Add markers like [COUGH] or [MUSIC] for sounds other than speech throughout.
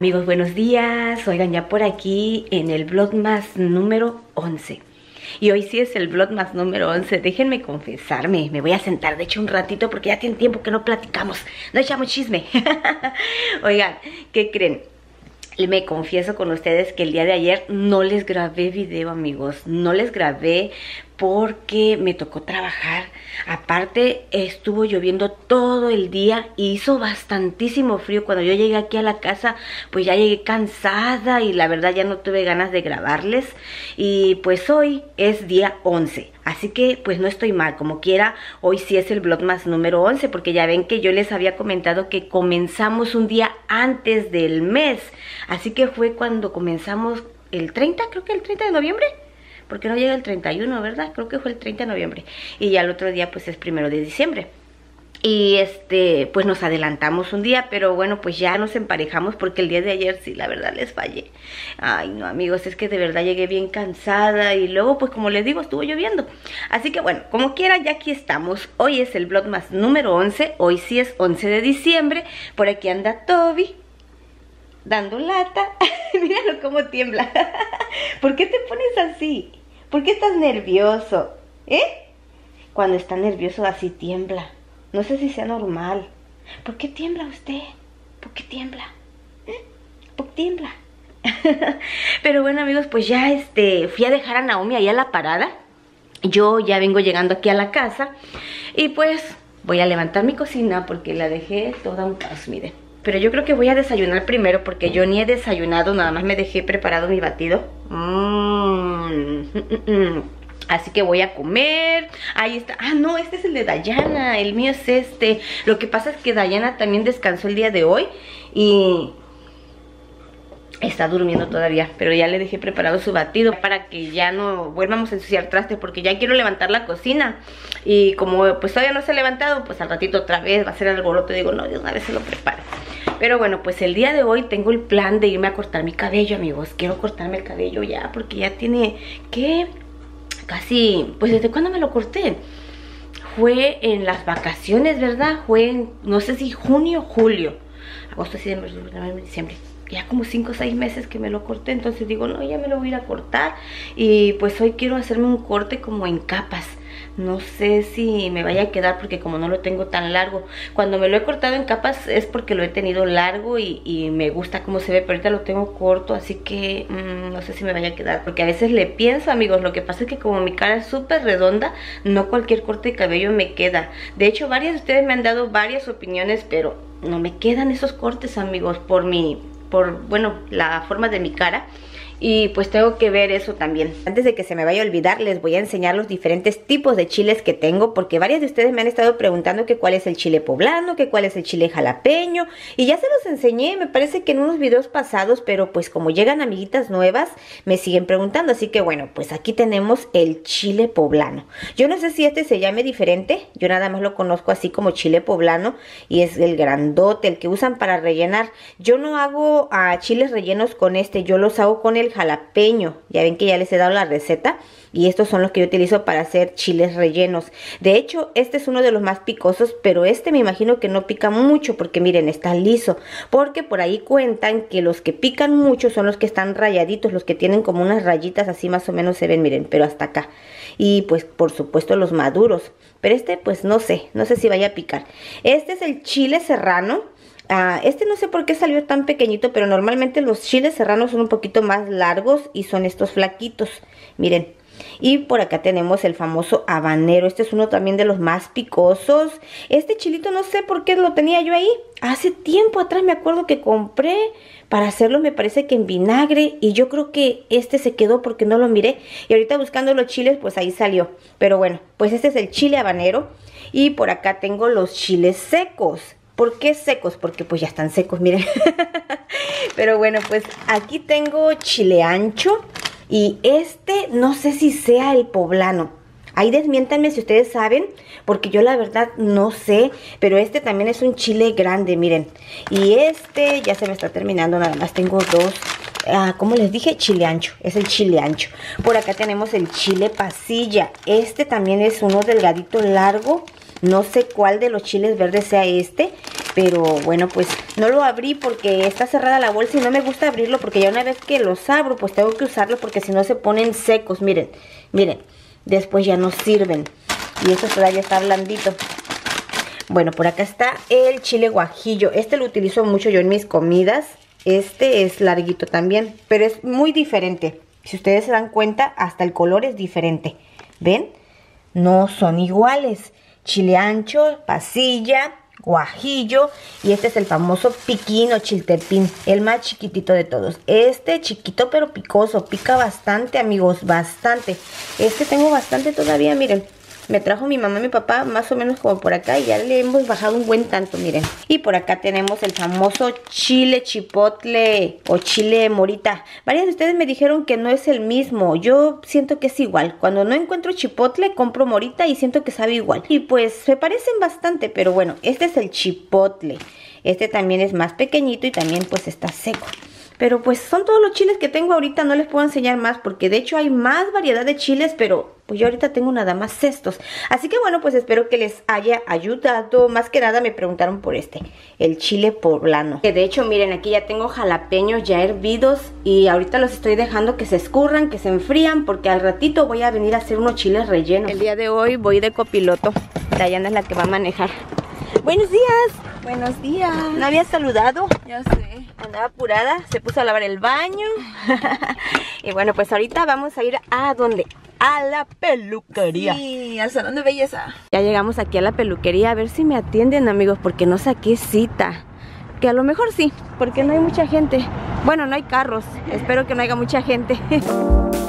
Amigos, buenos días. Oigan, ya por aquí en el vlog más número 11. Y hoy sí es el vlog más número 11. Déjenme confesarme. Me voy a sentar, de hecho, un ratito porque ya tiene tiempo que no platicamos. No echamos chisme. [LAUGHS] Oigan, ¿qué creen? me confieso con ustedes que el día de ayer no les grabé video amigos, no les grabé porque me tocó trabajar. Aparte estuvo lloviendo todo el día y hizo bastantísimo frío. Cuando yo llegué aquí a la casa pues ya llegué cansada y la verdad ya no tuve ganas de grabarles. Y pues hoy es día 11. Así que pues no estoy mal, como quiera, hoy sí es el vlog más número 11 porque ya ven que yo les había comentado que comenzamos un día antes del mes. Así que fue cuando comenzamos el 30, creo que el 30 de noviembre porque no llega el 31, ¿verdad? Creo que fue el 30 de noviembre. Y ya el otro día pues es primero de diciembre. Y este, pues nos adelantamos un día, pero bueno, pues ya nos emparejamos porque el día de ayer sí, la verdad les fallé. Ay, no, amigos, es que de verdad llegué bien cansada y luego, pues como les digo, estuvo lloviendo. Así que bueno, como quiera, ya aquí estamos. Hoy es el blog más número 11, hoy sí es 11 de diciembre. Por aquí anda Toby, dando lata. [LAUGHS] Míralo cómo tiembla. [LAUGHS] ¿Por qué te pones así? ¿Por qué estás nervioso? ¿Eh? Cuando está nervioso así tiembla. No sé si sea normal. ¿Por qué tiembla usted? ¿Por qué tiembla? ¿Eh? ¿Por qué tiembla? [LAUGHS] Pero bueno amigos, pues ya este fui a dejar a Naomi ahí a la parada. Yo ya vengo llegando aquí a la casa y pues voy a levantar mi cocina porque la dejé toda un caos, miren. Pero yo creo que voy a desayunar primero porque yo ni he desayunado, nada más me dejé preparado mi batido. Mmm. Así que voy a comer. Ahí está. Ah, no, este es el de Dayana. El mío es este. Lo que pasa es que Dayana también descansó el día de hoy. Y está durmiendo todavía. Pero ya le dejé preparado su batido para que ya no vuelvamos a ensuciar trastes. Porque ya quiero levantar la cocina. Y como pues todavía no se ha levantado, pues al ratito otra vez va a ser alboroto. Digo, no, de una vez se lo prepara. Pero bueno, pues el día de hoy tengo el plan de irme a cortar mi cabello, amigos. Quiero cortarme el cabello ya, porque ya tiene, ¿qué? Casi, pues ¿desde cuándo me lo corté? Fue en las vacaciones, ¿verdad? Fue en, no sé si junio, julio. Agosto, septiembre, diciembre ya como 5 o 6 meses que me lo corté, entonces digo, no, ya me lo voy a ir a cortar y pues hoy quiero hacerme un corte como en capas no sé si me vaya a quedar porque como no lo tengo tan largo. Cuando me lo he cortado en capas es porque lo he tenido largo y, me gusta cómo se ve, pero ahorita lo tengo corto, así que mm, no sé si me vaya a quedar. Porque a veces le pienso, amigos, lo que pasa es que como mi cara es súper redonda, no cualquier corte de cabello me queda. De hecho, varios de ustedes me han dado varias opiniones, pero no me quedan esos cortes, amigos, por mi, por, bueno, la forma de mi cara y pues tengo que ver eso también. Antes de que se me vaya a olvidar, les voy a enseñar los diferentes tipos de chiles que tengo, porque varias de ustedes me han estado preguntando que cuál es el chile poblano, que cuál es el chile jalapeño, y ya se los enseñé, me parece que en unos videos pasados, pero pues como llegan amiguitas nuevas, me siguen preguntando, así que bueno, pues aquí tenemos el chile poblano. Yo no sé si este se llame diferente, yo nada más lo conozco así como chile poblano, y es el grandote, el que usan para rellenar. Yo no hago ah, chiles rellenos con este, yo los hago con el jalapeño. Ya ven que ya les he dado la receta. Y estos son los que yo utilizo para hacer chiles rellenos. De hecho, este es uno de los más picosos, pero este me imagino que no pica mucho porque miren, está liso. Porque por ahí cuentan que los que pican mucho son los que están rayaditos, los que tienen como unas rayitas así más o menos se ven, miren, pero hasta acá. Y pues por supuesto los maduros. Pero este pues no sé, no sé si vaya a picar. Este es el chile serrano. Ah, este no sé por qué salió tan pequeñito, pero normalmente los chiles serranos son un poquito más largos y son estos flaquitos. Miren. Y por acá tenemos el famoso habanero. Este es uno también de los más picosos. Este chilito no sé por qué lo tenía yo ahí. Hace tiempo atrás me acuerdo que compré para hacerlo me parece que en vinagre. Y yo creo que este se quedó porque no lo miré. Y ahorita buscando los chiles pues ahí salió. Pero bueno, pues este es el chile habanero. Y por acá tengo los chiles secos. ¿Por qué secos? Porque pues ya están secos, miren. [LAUGHS] Pero bueno, pues aquí tengo chile ancho. Y este no sé si sea el poblano. Ahí desmiéntanme si ustedes saben, porque yo la verdad no sé, pero este también es un chile grande, miren. Y este ya se me está terminando, nada más tengo dos. Ah, como les dije, chile ancho, es el chile ancho. Por acá tenemos el chile pasilla. Este también es uno delgadito largo. No sé cuál de los chiles verdes sea este, Pero bueno, pues no lo abrí porque está cerrada la bolsa y no me gusta abrirlo porque ya una vez que los abro, pues tengo que usarlo porque si no se ponen secos. Miren, miren, después ya no sirven. Y esto todavía está blandito. Bueno, por acá está el chile guajillo. Este lo utilizo mucho yo en mis comidas. Este es larguito también, pero es muy diferente. Si ustedes se dan cuenta, hasta el color es diferente. ¿Ven? No son iguales. Chile ancho, pasilla, guajillo y este es el famoso piquino chiltepín, el más chiquitito de todos. Este chiquito pero picoso, pica bastante amigos, bastante. Este tengo bastante todavía, miren. Me trajo mi mamá y mi papá más o menos como por acá y ya le hemos bajado un buen tanto, miren. Y por acá tenemos el famoso chile chipotle o chile morita. Varias de ustedes me dijeron que no es el mismo. Yo siento que es igual. Cuando no encuentro chipotle, compro morita y siento que sabe igual. Y pues se parecen bastante, pero bueno, este es el chipotle. Este también es más pequeñito y también pues está seco. Pero pues son todos los chiles que tengo ahorita, no les puedo enseñar más porque de hecho hay más variedad de chiles, pero pues yo ahorita tengo nada más cestos. Así que bueno, pues espero que les haya ayudado. Más que nada me preguntaron por este, el chile poblano. Que de hecho, miren, aquí ya tengo jalapeños ya hervidos y ahorita los estoy dejando que se escurran, que se enfrían, porque al ratito voy a venir a hacer unos chiles rellenos. El día de hoy voy de copiloto. Dayana es la que va a manejar. Buenos días. Buenos días. ¿No había saludado? Ya sé. Andaba apurada, se puso a lavar el baño. [LAUGHS] y bueno, pues ahorita vamos a ir a donde? A la peluquería. Sí, al salón de belleza. Ya llegamos aquí a la peluquería a ver si me atienden, amigos, porque no saqué cita. Que a lo mejor sí, porque no hay mucha gente. Bueno, no hay carros. Espero que no haya mucha gente. [LAUGHS]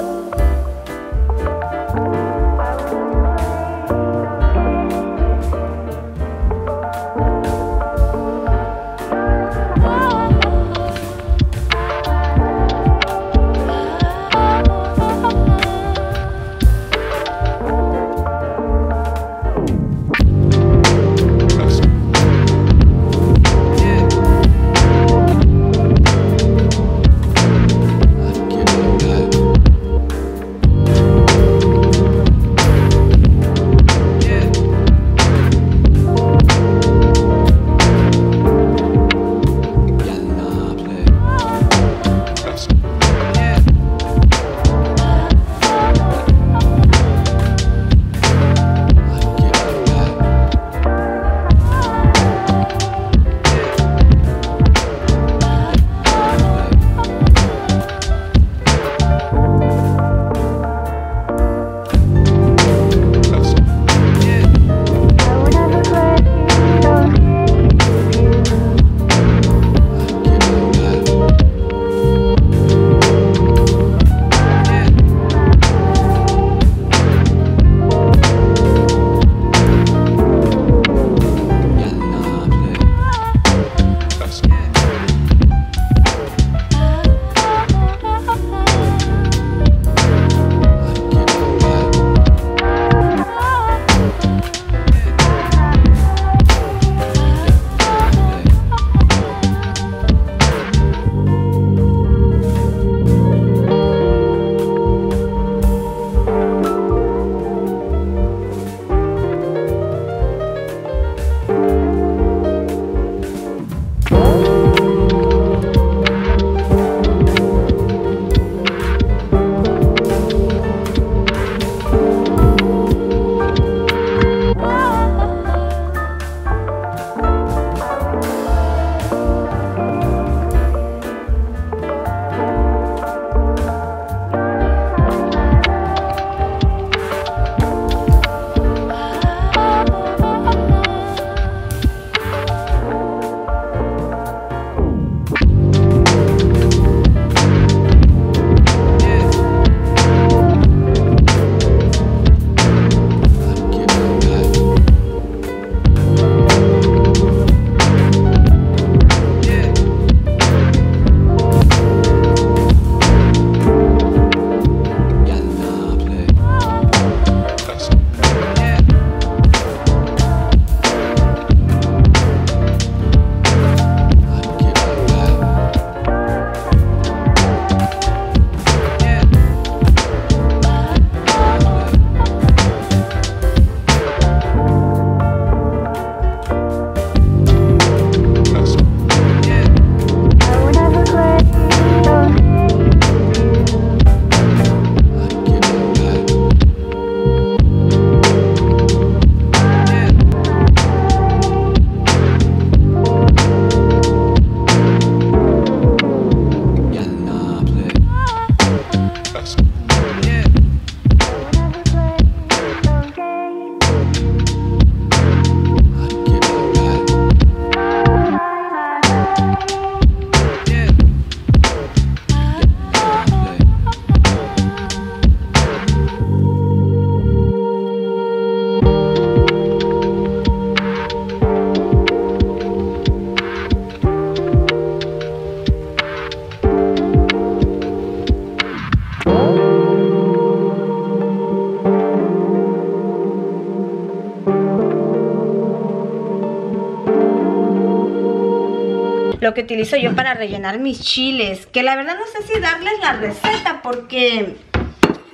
lo que utilizo yo para rellenar mis chiles. Que la verdad no sé si darles la receta porque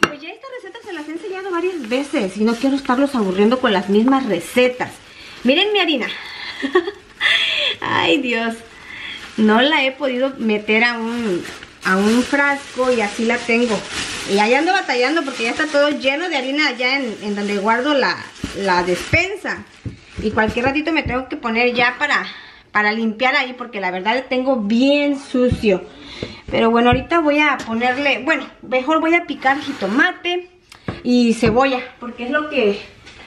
pues ya esta receta se las he enseñado varias veces y no quiero estarlos aburriendo con las mismas recetas. Miren mi harina. [LAUGHS] Ay Dios. No la he podido meter a un, a un frasco y así la tengo. Y ahí ando batallando porque ya está todo lleno de harina allá en, en donde guardo la, la despensa. Y cualquier ratito me tengo que poner ya para, para limpiar ahí porque la verdad tengo bien sucio. Pero bueno, ahorita voy a ponerle, bueno, mejor voy a picar jitomate y cebolla porque es lo que,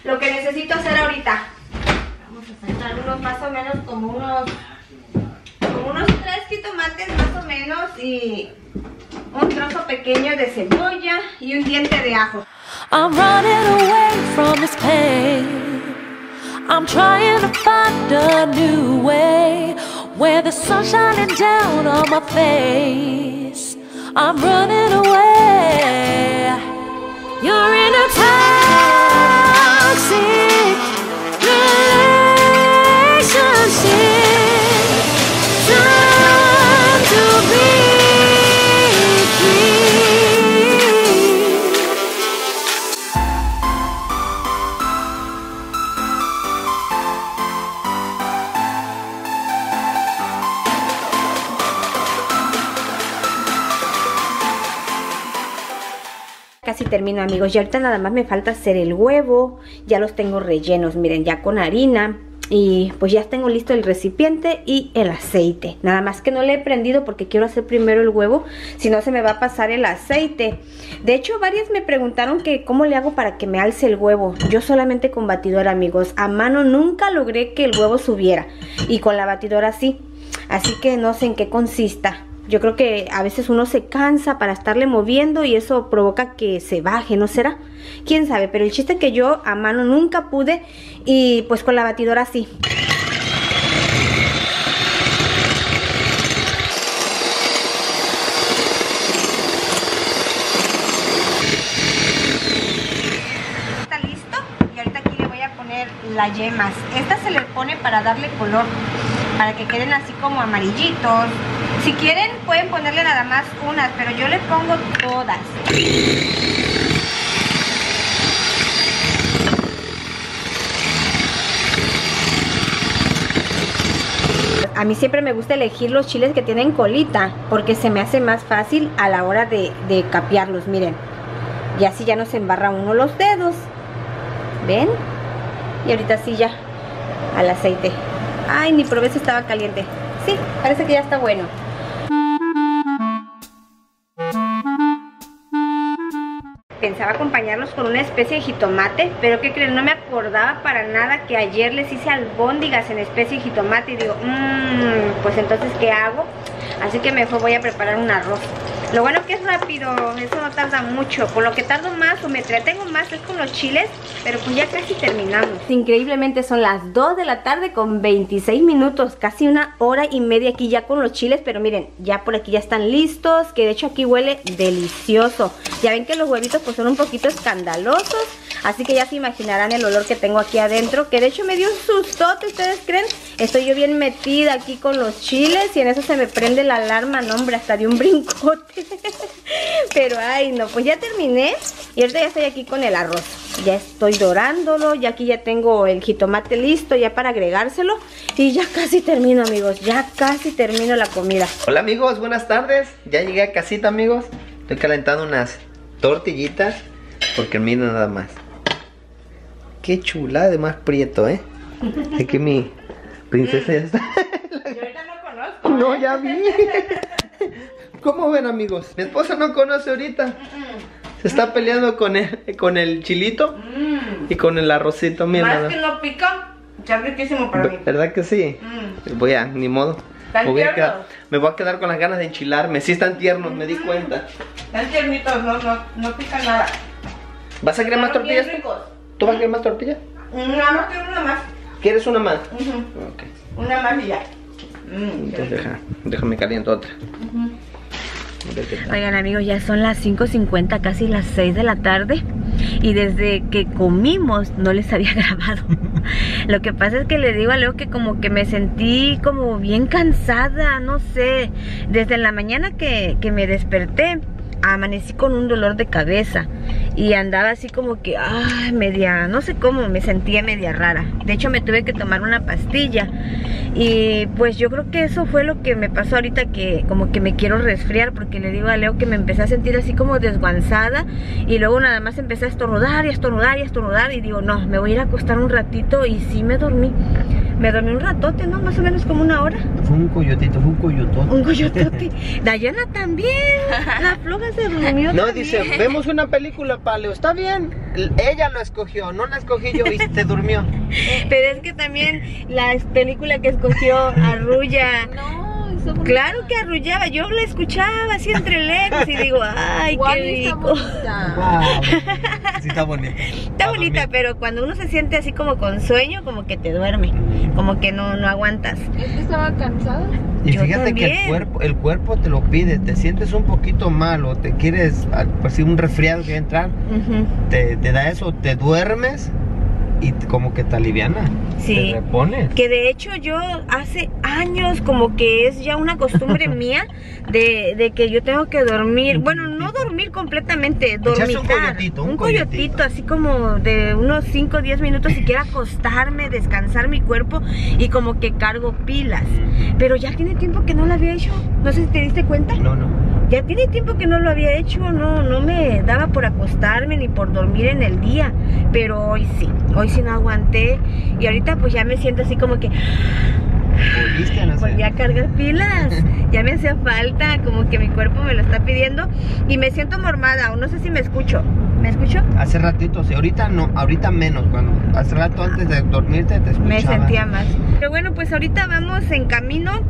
lo que necesito hacer ahorita. Vamos a sacar unos más o menos como unos, como unos tres jitomates más o menos y un trozo pequeño de cebolla y un diente de ajo. I'm running away from this pain. I'm trying to find a new way where the sun's shining down on my face. I'm running away. You're in a toxic relationship. Termino amigos, y ahorita nada más me falta hacer el huevo, ya los tengo rellenos, miren, ya con harina y pues ya tengo listo el recipiente y el aceite. Nada más que no le he prendido porque quiero hacer primero el huevo, si no se me va a pasar el aceite. De hecho, varias me preguntaron que cómo le hago para que me alce el huevo. Yo solamente con batidora amigos, a mano nunca logré que el huevo subiera y con la batidora sí. Así que no sé en qué consista. Yo creo que a veces uno se cansa para estarle moviendo y eso provoca que se baje, ¿no será? Quién sabe, pero el chiste es que yo a mano nunca pude y pues con la batidora sí. Está listo y ahorita aquí le voy a poner las yemas. Esta se le pone para darle color, para que queden así como amarillitos. Si quieren pueden ponerle nada más unas, pero yo le pongo todas. A mí siempre me gusta elegir los chiles que tienen colita porque se me hace más fácil a la hora de, de capearlos, miren. Y así ya no se embarra uno los dedos. ¿Ven? Y ahorita sí ya al aceite. Ay, mi probé estaba caliente. Sí, parece que ya está bueno. Pensaba acompañarlos con una especie de jitomate, pero ¿qué creen? No me acordaba para nada que ayer les hice albóndigas en especie de jitomate y digo, mmm, pues entonces ¿qué hago? Así que mejor voy a preparar un arroz. Lo bueno que es rápido, eso no tarda mucho. Con lo que tardo más o me entretengo más es con los chiles, pero pues ya casi terminamos. Increíblemente son las 2 de la tarde con 26 minutos, casi una hora y media aquí ya con los chiles, pero miren, ya por aquí ya están listos, que de hecho aquí huele delicioso. Ya ven que los huevitos pues son un poquito escandalosos, así que ya se imaginarán el olor que tengo aquí adentro, que de hecho me dio un sustote, ¿ustedes creen? Estoy yo bien metida aquí con los chiles y en eso se me prende la alarma, no hombre, hasta de un [LAUGHS] brincote. [LAUGHS] Pero ay, no, pues ya terminé y ahorita ya estoy aquí con el arroz. Ya estoy dorándolo, ya aquí ya tengo el jitomate listo ya para agregárselo y ya casi termino, amigos, ya casi termino la comida. Hola amigos, buenas tardes. Ya llegué a casita amigos. Estoy calentando unas tortillitas porque miren nada más. Qué chula de más prieto, ¿eh? Aquí mi princesa ya está. Yo ahorita no conozco. [LAUGHS] No, ya vi. [LAUGHS] ¿Cómo ven amigos? Mi esposa no conoce ahorita. Se está peleando con el, con el chilito y con el arrocito. Miren Más nada. que no pica, ya riquísimo para mí. ¿Verdad que sí? Mm. Voy a, ni modo. Me voy, a quedar, me voy a quedar con las ganas de enchilarme. Sí están tiernos, me di cuenta. Están tiernitos, no, no, no pica nada. ¿Vas a querer más tortillas? ¿Tú vas a querer más tortillas? Nada más quiero una más. ¿Quieres una más? Ok. Una más y ya. Mm, Entonces deja, déjame caliento otra. Oigan amigos, ya son las 5.50, casi las 6 de la tarde y desde que comimos no les había [LAUGHS] grabado. Lo que pasa es que le digo a Leo que como que me sentí como bien cansada, no sé. Desde la mañana que, que me desperté, amanecí con un dolor de cabeza y andaba así como que, media, no sé cómo, me sentía media rara. De hecho, me tuve que tomar una pastilla y pues yo creo que eso fue lo que me pasó ahorita que como que me quiero resfriar porque le digo a Leo que me empecé a sentir así como desguanzada y luego nada más empecé a estornudar y a estornudar y a estornudar y digo, no, me voy a ir a acostar un ratito y sí me dormí. Me dormí un ratote, ¿no? Más o menos como una hora. Fue un coyotito, fue un coyotote. Un coyotote. [LAUGHS] Dayana también. La floja se durmió No, también. dice, vemos una película, Paleo. Está bien. Ella lo escogió, no la escogí yo y [LAUGHS] se durmió. Pero es que también la película que escogió arrulla. No, Claro que arrullaba, yo la escuchaba así entre lejos y digo, ay, qué está rico. bonita. Wow. Sí, está bonita. Está bonita, pero cuando uno se siente así como con sueño, como que te duerme, como que no, no aguantas. Es que estaba cansada. Y Yo fíjate que el cuerpo, el cuerpo te lo pide, te sientes un poquito mal o te quieres, ah, pues sí, un resfriado que entrar, Ujú. te, te da eso, te duermes y como que te aliviana. Sí. Te repones. Que de hecho yo hace años como que es ya una costumbre [LAUGHS] mía de, de que yo tengo que dormir, bueno, no dormir completamente, dormir. un coyotito, un coyotito. así como de unos 5 o 10 minutos y quiero acostarme, descansar mi cuerpo y como que cargo pilas. Pero ya tiene tiempo que no lo había hecho, no sé si te diste cuenta. No, no. Ya tiene tiempo que no lo había hecho, no, no me daba por acostarme ni por dormir en el día, pero hoy sí, hoy sí no aguanté y ahorita pues ya me siento así como que Volviste a volví a cargar pilas, [LAUGHS] ya me hacía falta, como que mi cuerpo me lo está pidiendo y me siento mormada, o no sé si me escucho, ¿me escucho? Hace ratito, sí, ahorita no, ahorita menos. Cuando hace rato antes de dormirte te escuchaba. Me sentía más. Pero bueno, pues ahorita vamos en camino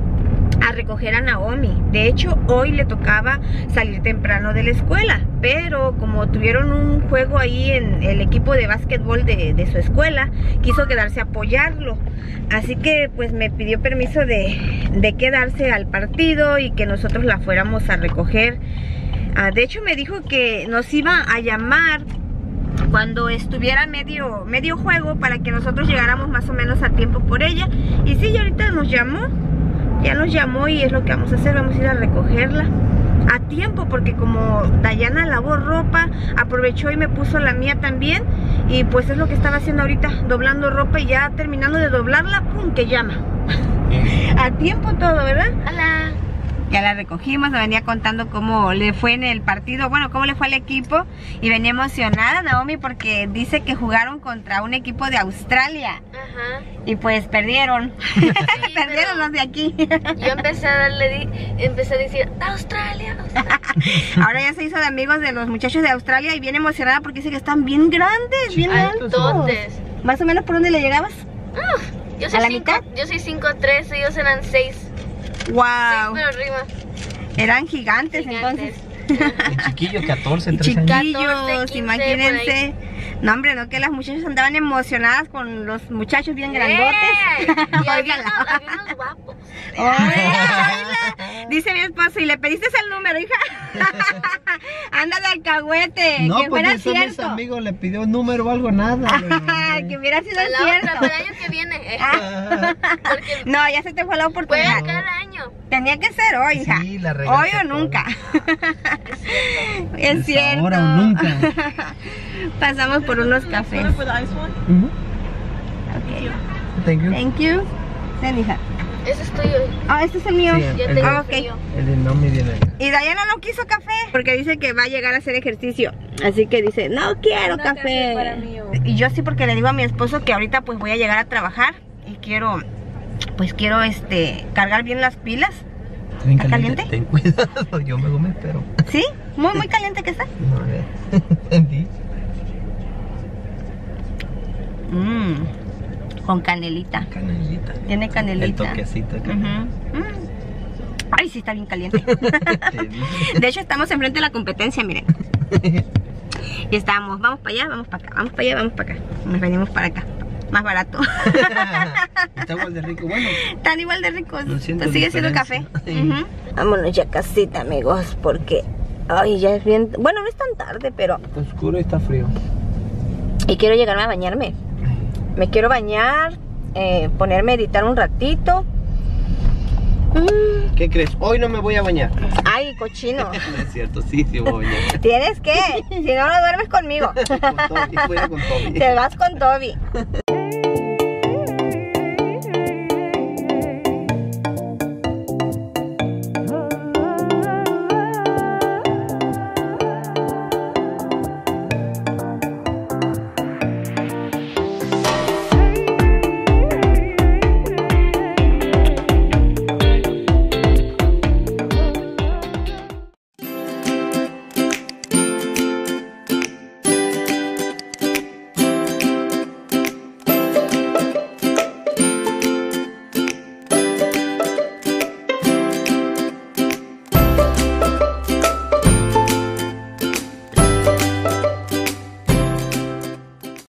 a recoger a Naomi. De hecho, hoy le tocaba salir temprano de la escuela, pero como tuvieron un juego ahí en el equipo de básquetbol de, su escuela, quiso quedarse a apoyarlo. Así que pues me pidió permiso de, de quedarse al partido y que nosotros la fuéramos a recoger. Ah, de hecho, me dijo que nos iba a llamar cuando estuviera medio, medio juego para que nosotros llegáramos más o menos a tiempo por ella. Y sí, ahorita nos llamó, ya nos llamó y es lo que vamos a hacer, vamos a ir a recogerla. A tiempo, porque como Dayana lavó ropa, aprovechó y me puso la mía también. Y pues es lo que estaba haciendo ahorita, doblando ropa y ya terminando de doblarla, ¡pum! que llama. [LAUGHS] A tiempo todo, ¿verdad? Hola. Ya la recogimos, me venía contando cómo le fue en el partido, bueno, cómo le fue al equipo y venía emocionada Naomi porque dice que jugaron contra un equipo de Australia Ajá. y pues perdieron. [LAUGHS] perdieron los de aquí. Yo empecé a darle, di- empecé a decir, Australia, Australia". [LAUGHS] Ahora ya se hizo de amigos de los muchachos de Australia y bien emocionada porque dice que están bien grandes, bien altos. Más o menos por dónde le llegabas? Ah, yo ¿A soy la 5, mitad? yo soy 5'3", ellos eran 6, Wow, pero arriba. eran gigantes, Gigantes. entonces. Y chiquillo, 14, Y 13 años. chiquillos, 14, 15 imagínense. No, hombre, no, que las muchachas andaban emocionadas con los muchachos bien grandotes. ¡Ey! Y había había unos guapos. Oíla, [LAUGHS] Dice mi esposo, ¿y le pediste el número, hija? [LAUGHS] Anda de alcahuete, No, que pues fuera ni son mis cierto. amigos, le pidió número o algo, nada. [LAUGHS] que hubiera sido La otra, cierto. para el año que viene. eh, [LAUGHS] Ah. Porque No, ya se te fue la puede oportunidad. cada año. Tenía que ser hoy, hija. Sí, la hoy o nunca. es Es cierto. ahora o nunca. Pasamos por unos cafés. Ujú. Ok. Thank you. Thank you. Ven, hija. Ese es tuyo. Ah, este es el mío. Sí, Ya el tengo Ah, ok. frío. El de no me viene. Y Dayana no quiso café porque dice que va a llegar a hacer ejercicio. Así que dice, no quiero café. para mí, Y yo sí porque le digo a mi esposo que ahorita pues voy a llegar a trabajar y quiero, pues quiero este, cargar bien las pilas. Bien ¿Está caliente? Ten cuidado, [LAUGHS] yo me me espero. ¿Sí? Muy, muy caliente que está. No, a ver. [LAUGHS] Entendí. Mmm, con canelita. Canelita. Tiene El canelita. toquecito de canela. Mm. Ay, sí, está bien caliente. [LAUGHS] De hecho, estamos enfrente de la competencia, miren. [LAUGHS] Y estamos, vamos para allá, vamos para acá, vamos para allá, vamos para acá. Nos venimos para acá. Más barato. [LAUGHS] Está igual de rico. Bueno, Están igual de ricos. No Pues sigue siendo café. Vámonos ya casita, amigos, porque ay, ya es bien. Bueno, no es tan tarde, pero. está oscuro y está frío. Y quiero llegarme a bañarme. Me quiero bañar eh, ponerme a editar un ratito. Mm, ¿Qué crees? Hoy no me voy a bañar. ay, cochino. [LAUGHS] No es cierto, sí, sí voy a bañar. [LAUGHS] Tienes que, si no, no duermes conmigo. Con Toby, voy a con Toby. Te vas con Toby. [LAUGHS]